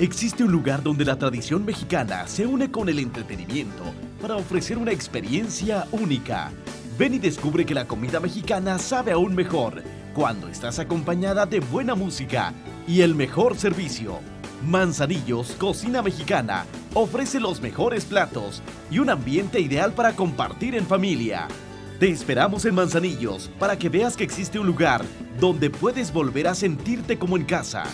existe un lugar donde la tradición mexicana se une con el entretenimiento para ofrecer una experiencia única. Ven y descubre que la comida mexicana sabe aún mejor cuando estás acompañada de buena música y el mejor servicio. Manzanillos Cocina Mexicana ofrece los mejores platos y un ambiente ideal para compartir en familia. Te esperamos en Manzanillos para que veas que existe un lugar donde puedes volver a sentirte como en casa.